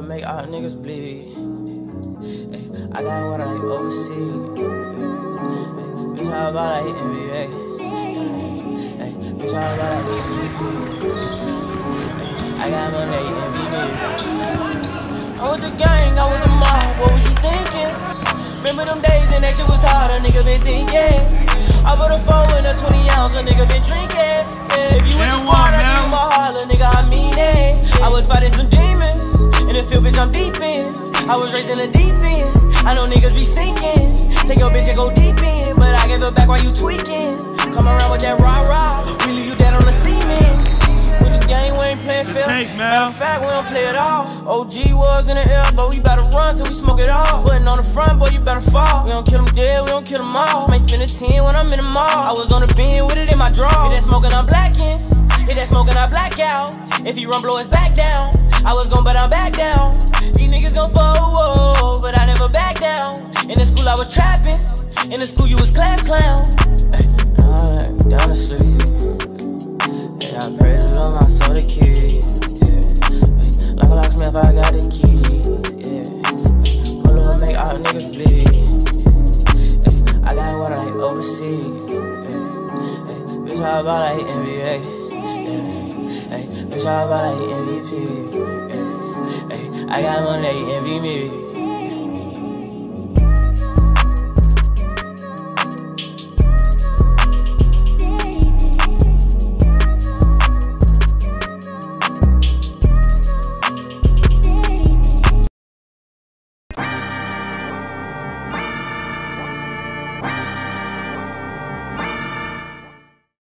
our niggas bleed. Ay, I got water like overseas. Ay, bitch, how about like NBA? Ay, bitch, how about like MVP? I got money like MVP. I with the gang, I with the mob, what was you thinking? Remember them days and that shit was hard, a nigga been thinking. I put a four in a 20 ounce, a nigga been drinking. Yeah, if you with the squad, I give my heart, little nigga, I mean it. I was fighting some demons, in the field, bitch, I'm deep in. I was raised in the deep end, I know niggas be sinking. Take your bitch and go deep in, but I give it back while you tweaking. Come around with that rah rah, we leave you dead on the cement. With the game, we ain't playing fair. Matter of fact, we don't play it all. OG was in the air, but we better run till we smoke it all. Putting on the front, boy, you better fall. We don't kill them dead, we don't kill them all. Might spend a 10 when I'm in the mall. I was on the beam with it in my draw. Hit that smoking, I'm blacking. Hit that smoking, I black out. If he run, blow his back down. I was gon' but I'm back down. These niggas gon' fall, but I never back down. In the school, I was trapping. In the school, you was class clown. Now I'm down to sleep. Yeah, I pray to Lord my soul to keep. Yeah, like a locksmith, I got the keys. Yeah, pull up, make all niggas bleed. Ay, I got water like overseas. Ay, bitch, how about like NBA? Yeah, Ay, bitch, how about like MVP? Yeah, Ay, I got money, envy me.